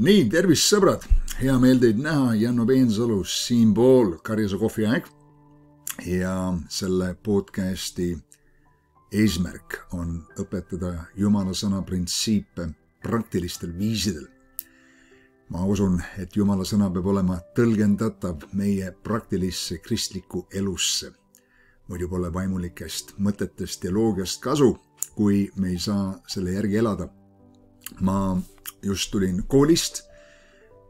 nii, tervist, sõbrad, hea meel teid näha, Janno Peensalu siinpool Karjase kohviaeg. ja selle podcasti eesmärk on õpetada Jumala sõna printsiipe praktilistel viisidel. ma usun, et Jumala sõna peab olema tõlgendatav meie praktilisse kristlikku elusse. muidu pole vaimulikest mõtetest ja loogiast kasu, kui me ei saa selle järgi elada. ma just tulin koolist,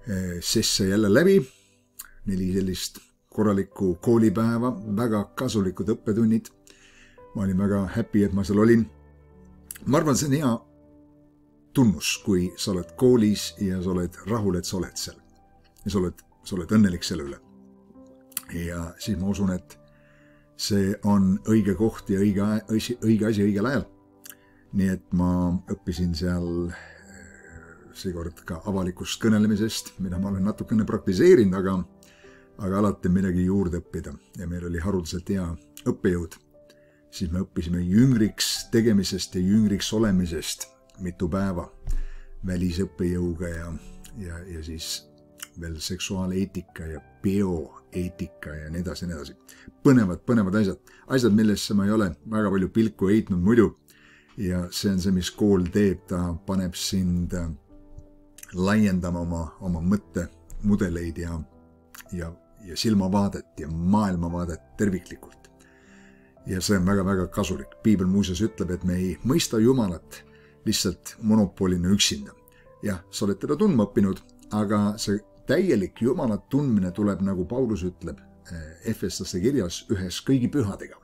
eh, sisse jälle läbi, neli sellist korralikku koolipäeva, väga kasulikud õppetunnid. ma olin väga happy, et ma seal olin. ma arvan, see on hea tunnus, kui sa oled koolis ja sa oled rahul, et sa oled seal. ja sa oled, sa oled õnnelik selle üle. ja siis ma usun, et see on õige koht ja õige, õige asi õigel ajal. nii et ma õppisin seal seekord ka avalikust kõnelemisest, mida ma olen natukene praktiseerinud, aga, aga alati on midagi juurde õppida ja meil oli haruldaselt hea õppejõud. siis me õppisime jüngriks tegemisest ja jüngriks olemisest mitu päeva välisõppejõuga ja, ja, ja siis veel seksuaaleetika ja bioeetika ja nii edasi ja nii edasi. põnevad, põnevad asjad, asjad, millesse ma ei ole väga palju pilku heitnud muidu. ja see on see, mis kool teeb, ta paneb sind laiendama oma, oma mõttemudeleid ja, ja, ja silmavaadet ja maailmavaadet terviklikult. ja see on väga-väga kasulik. piibel muuseas ütleb, et me ei mõista Jumalat lihtsalt monopolina üksinda. jah, sa oled teda tundma õppinud, aga see täielik Jumala tundmine tuleb, nagu Paulus ütleb eh, Efeslaste kirjas, ühes kõigi pühadega.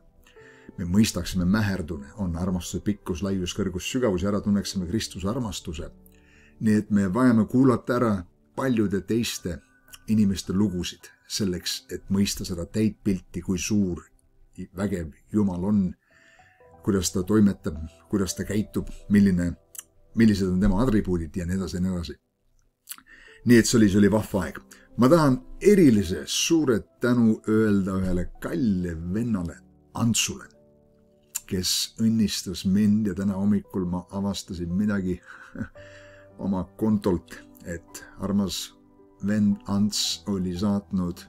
me mõistaksime mäherdune, on armastuse pikkus, laius, kõrgus, sügavus ja ära tunneksime Kristuse armastuse nii et me vajame kuulata ära paljude teiste inimeste lugusid selleks, et mõista seda täit pilti, kui suur, vägev Jumal on, kuidas ta toimetab, kuidas ta käitub, milline, millised on tema atribuudid ja nii edasi ja nii edasi. nii et see oli, see oli vahva aeg. ma tahan erilise suure tänu öelda ühele kalle vennale Antsule, kes õnnistas mind ja täna hommikul ma avastasin midagi oma kontolt, et armas vend Ants oli saatnud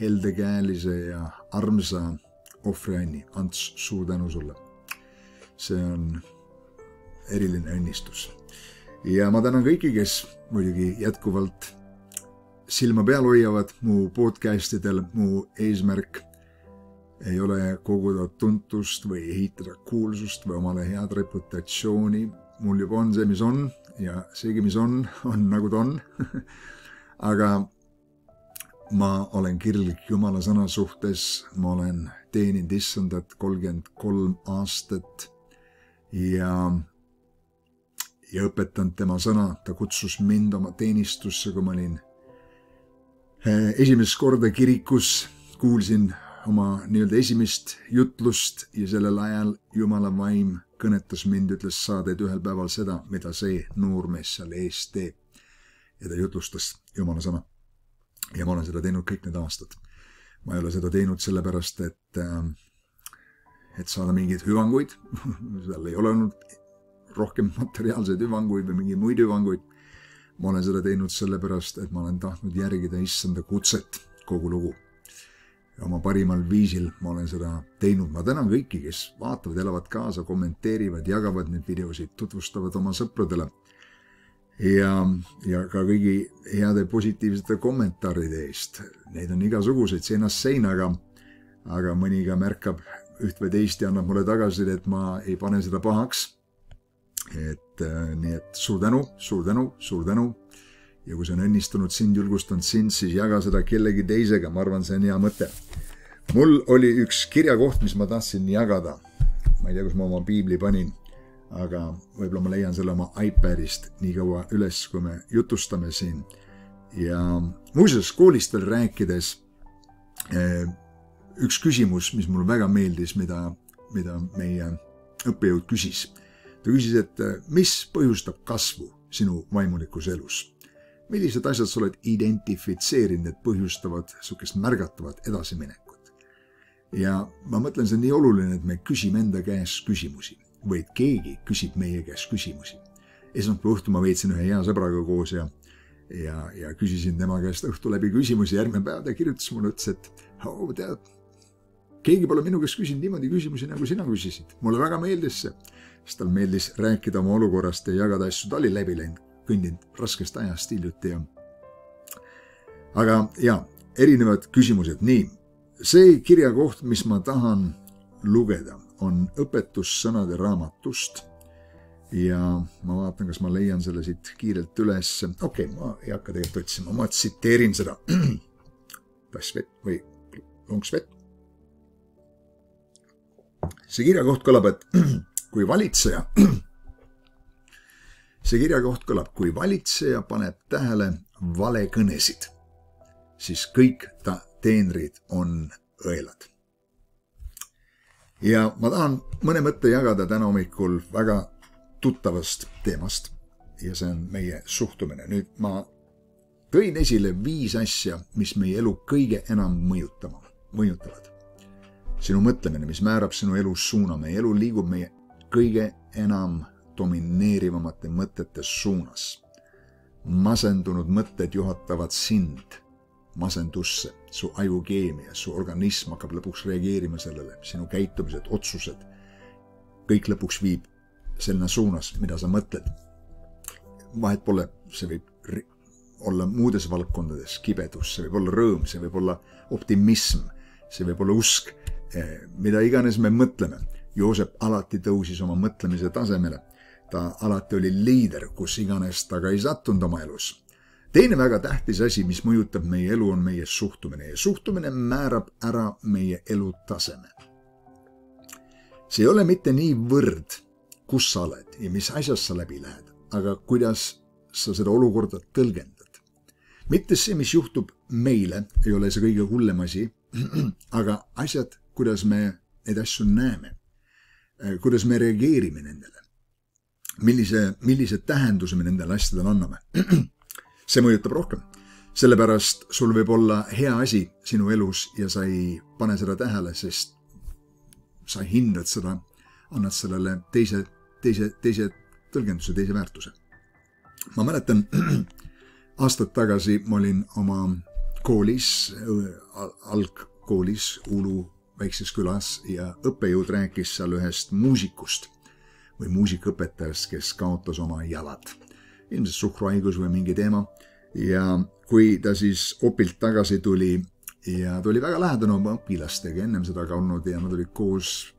heldekäelise ja armsa ohvrianni. Ants, suur tänu sulle. see on eriline õnnistus. ja ma tänan kõiki, kes muidugi jätkuvalt silma peal hoiavad mu podcast idel, mu eesmärk ei ole koguda tuntust või ehitada kuulsust või omale head reputatsiooni. mul juba on see, mis on ja seegi, mis on, on nagu ta on. Aga ma olen kirglik Jumala sõna suhtes, ma olen teeninud issandat kolmkümmend kolm aastat ja, ja õpetanud tema sõna, ta kutsus mind oma teenistusse, kui ma olin eh, esimest korda kirikus, kuulsin oma nii-öelda esimest jutlust ja sellel ajal Jumala vaim kõnetas mind, ütles, sa teed ühel päeval seda, mida see noormees seal ees teeb. ja ta jutlustas Jumala sõna. ja ma olen seda teinud kõik need aastad. ma ei ole seda teinud sellepärast, et, äh, et saada mingeid hüvanguid seal ei ole olnud rohkem materiaalseid hüvanguid või mingeid muid hüvanguid. ma olen seda teinud sellepärast, et ma olen tahtnud järgida issanda kutset, kogu lugu oma parimal viisil ma olen seda teinud. ma tänan kõiki, kes vaatavad, elavad kaasa, kommenteerivad, jagavad neid videosid, tutvustavad oma sõpradele. ja, ja ka kõigi heade positiivsete kommentaaride eest. Neid on igasuguseid seinast seina, aga, aga mõni ka märkab üht või teist ja annab mulle tagasisidet, ma ei pane seda pahaks. et äh, nii, et suur tänu, suur tänu, suur tänu ja kui see on õnnistunud sind, julgustanud sind, siis jaga seda kellegi teisega, ma arvan, see on hea mõte. mul oli üks kirjakoht, mis ma tahtsin jagada. ma ei tea, kus ma oma piibli panin, aga võib-olla ma leian selle oma iPadist nii kaua üles, kui me jutustame siin. ja muuseas, koolist veel rääkides, eh, üks küsimus, mis mulle väga meeldis, mida, mida meie õppejõud küsis. ta küsis, et eh, mis põhjustab kasvu sinu vaimulikus elus millised asjad sa oled identifitseerinud, need põhjustavad niisugust märgatavat edasiminekut. ja ma mõtlen, see on nii oluline, et me küsime enda käest küsimusi või et keegi küsib meie käest küsimusi. esmaspäeva õhtul ma veetsin ühe hea sõbraga koos ja, ja, ja küsisin tema käest õhtu läbi küsimusi, järgmine päev ta kirjutas mulle, ütles, et oh, tead, keegi pole minu käest küsinud niimoodi küsimusi, nagu sina küsisid. mulle väga meeldis see, sest tal meeldis rääkida oma olukorrast ja jagada asju, ta oli läbi läinud, kõndinud raskest ajast hiljuti ja. aga ja, erinevad küsimused, nii, see kirjakoht, mis ma tahan lugeda, on õpetussõnade raamatust ja ma vaatan, kas ma leian selle siit kiirelt üles. okei okay,, ma ei hakka tegelikult otsima, ma tsiteerin seda. tass vett või lonks vett. see kirjakoht kõlab, et kui valitseja, see kirjakoht kõlab, kui valitseja paneb tähele valekõnesid, siis kõik ta teenrid on õelad. ja ma tahan mõne mõtte jagada täna hommikul väga tuttavast teemast ja see on meie suhtumine. nüüd ma tõin esile viis asja, mis meie elu kõige enam mõjutama, mõjutavad. sinu mõtlemine, mis määrab sinu elu suuna, meie elu liigub meie kõige enam domineerivamate mõtete suunas. masendunud mõtted juhatavad sind masendusse, su ajukeemia, su organism hakkab lõpuks reageerima sellele, sinu käitumised, otsused, kõik lõpuks viib sinna suunas, mida sa mõtled. vahet pole, see võib olla muudes valdkondades kibedus, see võib olla rõõm, see võib olla optimism, see võib olla usk, eh, mida iganes me mõtleme. Joosep alati tõusis oma mõtlemise tasemele. Ta alati oli liider, kus iganes ta ka ei sattunud oma elus. teine väga tähtis asi, mis mõjutab meie elu, on meie suhtumine ja suhtumine määrab ära meie elutaseme. see ei ole mitte niivõrd kus sa oled ja mis asjast sa läbi lähed, aga kuidas sa seda olukorda tõlgendad. mitte see, mis juhtub meile, ei ole see kõige hullem asi, aga asjad, kuidas me neid asju näeme, kuidas me reageerime nendele, millise, millise tähenduse me nendele asjadele anname. see mõjutab rohkem, sellepärast sul võib olla hea asi sinu elus ja sa ei pane seda tähele, sest sa hindad seda annad sellele teise, teise, teise tõlgenduse, teise väärtuse. ma mäletan, aastad tagasi ma olin oma koolis, algkoolis Uulu väikses külas ja õppejõud rääkis seal ühest muusikust või muusikaõpetajast, kes kaotas oma jalad. ilmselt suhkruhaigus või mingi teema. ja kui ta siis opilt tagasi tuli ja ta oli väga lähedane oma õpilastega ennem seda ka olnud ja nad olid koos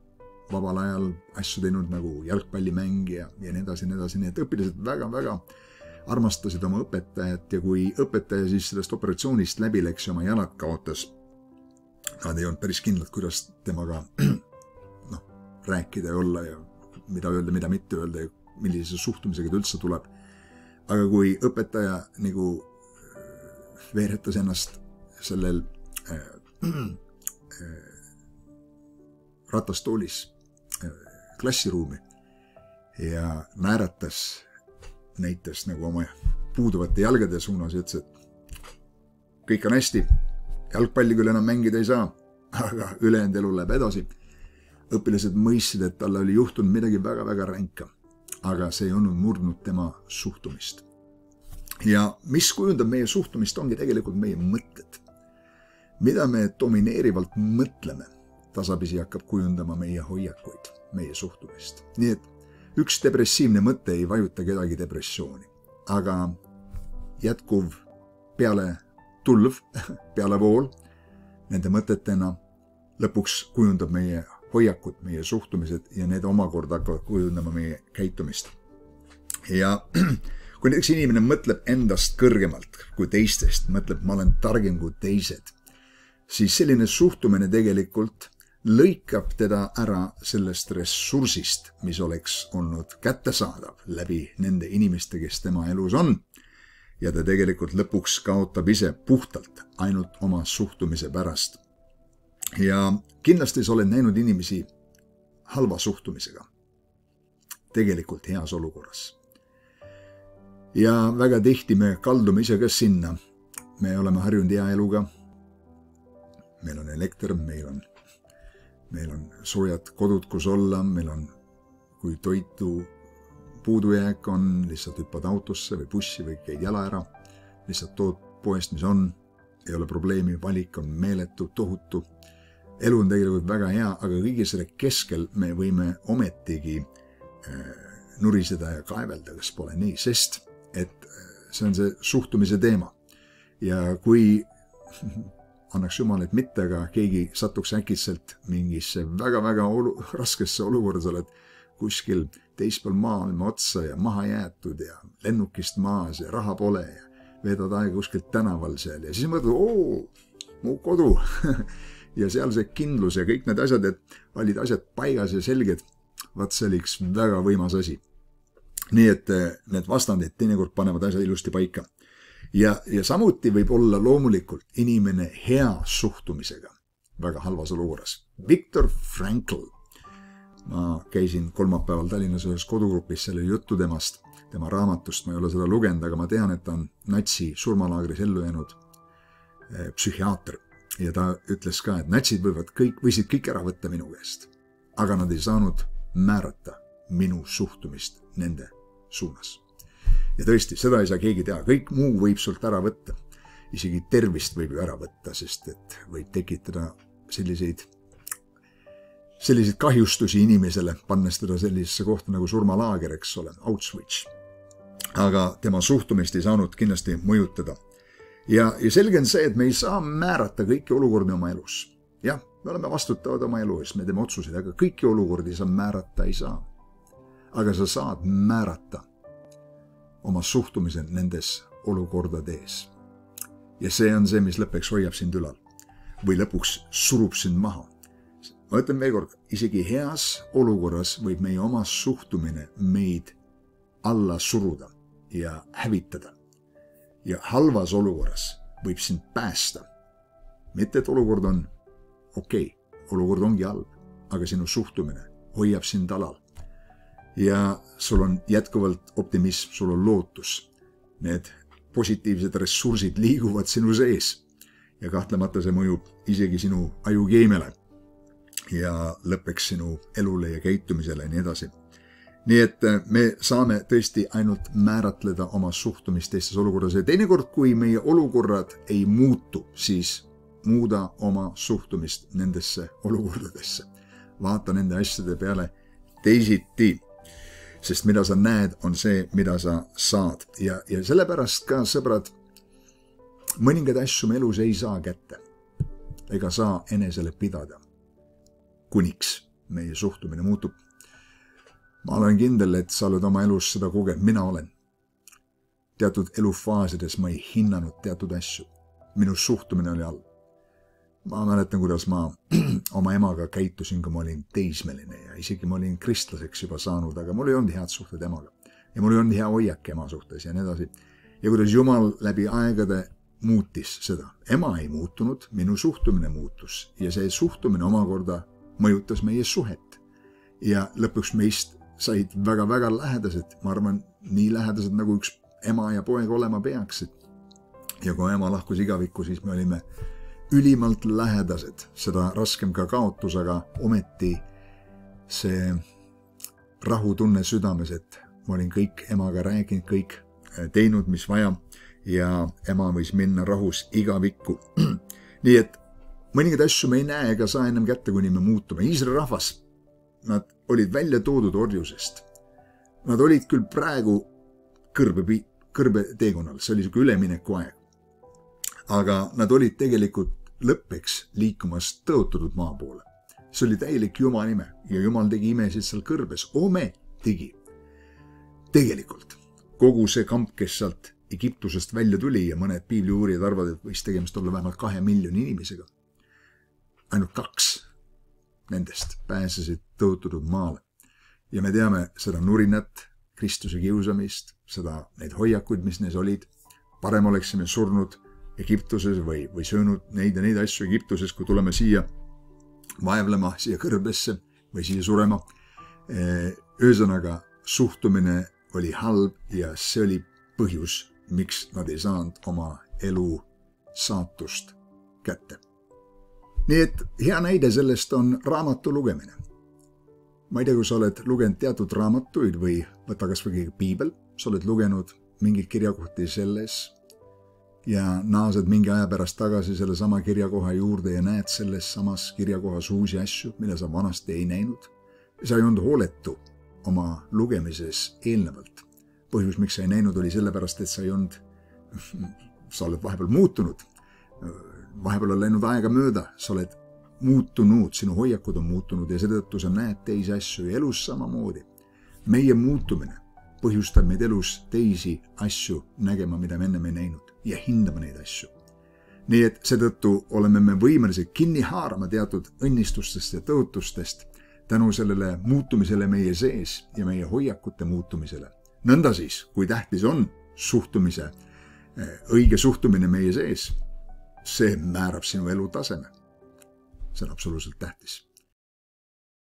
vabal ajal asju teinud nagu jalgpallimäng ja, ja nii edasi ja nii edasi, nii et õpilased väga-väga armastasid oma õpetajat ja kui õpetaja siis sellest operatsioonist läbi läks ja oma jalad kaotas, nad ei olnud päris kindlad, kuidas temaga noh, rääkida ja olla ja mida öelda, mida mitte öelda ja millise suhtumisega ta üldse tuleb. aga kui õpetaja nagu äh, veeretas ennast sellel äh, äh, ratastoolis klassiruumi ja naeratas, näitas nagu oma puuduvate jalgade suunas ja ütles, et kõik on hästi, jalgpalli küll enam mängida ei saa, aga ülejäänud elu läheb edasi. Õpilased mõistsid, et talle oli juhtunud midagi väga-väga ränka, aga see ei olnud murdnud tema suhtumist. ja mis kujundab meie suhtumist, ongi tegelikult meie mõtted. mida me domineerivalt mõtleme, tasapisi hakkab kujundama meie hoiakuid meie suhtumist. nii et üks depressiivne mõte ei vajuta kedagi depressiooni, aga jätkuv peale tulv, pealevool nende mõtetena lõpuks kujundab meie hoiakud, meie suhtumised ja need omakorda hakkavad kujundama meie käitumist. ja kui näiteks inimene mõtleb endast kõrgemalt kui teistest, mõtleb, ma olen targem kui teised, siis selline suhtumine tegelikult lõikab teda ära sellest ressursist, mis oleks olnud kättesaadav läbi nende inimeste, kes tema elus on. ja ta tegelikult lõpuks kaotab ise puhtalt ainult oma suhtumise pärast. Ja kindlasti sa oled näinud inimesi halva suhtumisega. tegelikult heas olukorras. ja väga tihti me kaldume ise ka sinna. me oleme harjunud hea eluga. meil on elekter, meil on meil on soojad kodud, kus olla, meil on, kui toitu puudujääk on, lihtsalt hüppad autosse või bussi või käid jala ära. lihtsalt tood poest, mis on, ei ole probleemi, valik on meeletu, tohutu. Elu on tegelikult väga hea, aga kõige selle keskel me võime ometigi äh, nuriseda ja kaevelda, kas pole nii, sest et äh, see on see suhtumise teema. ja kui annaks jumal, et mitte, aga keegi satuks äkitselt mingisse väga-väga olu raskesse olukorda, sa oled kuskil teispool maailma otsa ja maha jäetud ja lennukist maas ja raha pole ja veedad aega kuskilt tänaval seal ja siis mõtled, oo, mu kodu ja seal see kindlus ja kõik need asjad, et olid asjad paigas ja selged. vaat see oli üks väga võimas asi. nii et eh, need vastandid teinekord panevad asja ilusti paika ja, ja samuti võib olla loomulikult inimene hea suhtumisega väga halvas olukorras. Viktor Frankl, ma käisin kolmapäeval Tallinnas ühes kodugrupis, seal oli juttu temast, tema raamatust, ma ei ole seda lugenud, aga ma tean, et ta on natsi surmalaagris ellu jäänud eh, psühhiaater ja ta ütles ka, et natsid võivad kõik, võisid kõik ära võtta minu käest, aga nad ei saanud määrata minu suhtumist nende suunas ja tõesti, seda ei saa keegi teha, kõik muu võib sult ära võtta. isegi tervist võib ju ära võtta, sest et võib tekitada selliseid, selliseid kahjustusi inimesele, pannes teda sellisesse kohta nagu surmalaager, eks ole, Auschwitz. aga tema suhtumist ei saanud kindlasti mõjutada. Ja, ja selge on see, et me ei saa määrata kõiki olukordi oma elus. jah, me oleme vastutavad oma elu eest, me teeme otsuseid, aga kõiki olukordi sa määrata ei saa. aga sa saad määrata oma suhtumise nendes olukordades. ja see on see, mis lõpuks hoiab sind ülal või lõpuks surub sind maha. ma ütlen veelkord, isegi heas olukorras võib meie oma suhtumine meid alla suruda ja hävitada. Ja halvas olukorras võib sind päästa. mitte, et olukord on okei okay,, olukord ongi halb, aga sinu suhtumine hoiab sind alal ja sul on jätkuvalt optimism, sul on lootus. Need positiivsed ressursid liiguvad sinu sees ja kahtlemata see mõjub isegi sinu ajukeemiale ja lõppeks sinu elule ja käitumisele ja nii edasi. Nii et äh, me saame tõesti ainult määratleda oma suhtumist teistes olukordades ja teinekord, kui meie olukorrad ei muutu, siis muuda oma suhtumist nendesse olukordadesse. vaata nende asjade peale teisiti sest mida sa näed, on see, mida sa saad ja, ja sellepärast ka sõbrad, mõningaid asju me elus ei saa kätte ega saa enesele pidada. kuniks meie suhtumine muutub. Ma olen kindel, et sa oled oma elus seda kogenud, mina olen. teatud elufaasides ma ei hinnanud teatud asju. minu suhtumine oli halb ma mäletan, kuidas ma oma emaga käitusin, kui ma olin teismeline ja isegi ma olin kristlaseks juba saanud, aga mul ei olnud head suhted emaga. ja mul ei olnud hea hoiak ema suhtes ja nii edasi. ja kuidas Jumal läbi aegade muutis seda. ema ei muutunud, minu suhtumine muutus ja see suhtumine omakorda mõjutas meie suhet. ja lõpuks meist said väga-väga lähedased, ma arvan, nii lähedased, nagu üks ema ja poeg olema peaksid. ja kui ema lahkus igavikku, siis me olime ülimalt lähedased, seda raskem ka kaotus, aga ometi see rahutunne südames, et ma olin kõik emaga rääkinud, kõik äh, teinud, mis vaja ja ema võis minna rahus igavikku. nii et mõningaid asju me ei näe ega saa ennem kätte, kuni me muutume. Iisraeli rahvas, nad olid välja toodud orjusest. Nad olid küll praegu kõrbe, kõrbeteekonnal, see oli sihuke üleminekuaeg aga nad olid tegelikult lõppeks liikumas tõotatud maa poole. see oli täielik Jumala ime ja Jumal tegi imesid seal kõrbes, ometigi. tegelikult kogu see kamp, kes sealt Egiptusest välja tuli ja mõned piibliuurijad arvavad, et võis tegemist olla vähemalt kahe miljoni inimesega. ainult kaks nendest pääsesid tõotatud maale. ja me teame seda nurinat, Kristuse kiusamist, seda, neid hoiakuid, mis neis olid. parem oleksime surnud Egiptuses või, või söönud neid ja neid asju Egiptuses, kui tuleme siia vaevlema, siia kõrbesse või siia surema. ühesõnaga, suhtumine oli halb ja see oli põhjus, miks nad ei saanud oma elu saatust kätte. nii et hea näide sellest on raamatu lugemine. Ma ei tea, kui sa oled lugenud teatud raamatuid või võta kasvõi piibel, sa oled lugenud mingeid kirjakohti selles ja naased mingi aja pärast tagasi sellesama kirjakoha juurde ja näed selles samas kirjakohas uusi asju, mida sa vanasti ei näinud. sa ei olnud hooletu oma lugemises eelnevalt. põhjus, miks sa ei näinud, oli sellepärast, et sa ei olnud, sa oled vahepeal muutunud. vahepeal on läinud aega mööda, sa oled muutunud, sinu hoiakud on muutunud ja seetõttu sa näed teisi asju ja elus samamoodi. meie muutumine põhjustab meid elus teisi asju nägema, mida me ennem ei näinud ja hindama neid asju. nii et seetõttu oleme me võimelised kinni haarama teatud õnnistustest ja tõotustest tänu sellele muutumisele meie sees ja meie hoiakute muutumisele. nõnda siis, kui tähtis on suhtumise, õige suhtumine meie sees, see määrab sinu elutaseme see on absoluutselt tähtis